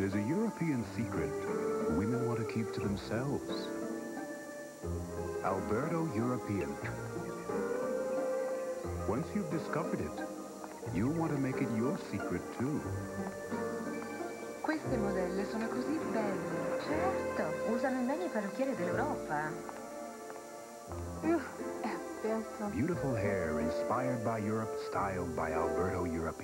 There's a European secret women want to keep to themselves. Alberto European. Once you've discovered it, you want to make it your secret too. Queste modelle sono così belle. Certo, usano i meglio parrucchieri dell'Europa. Uh, Beautiful hair inspired by Europe, styled by Alberto European.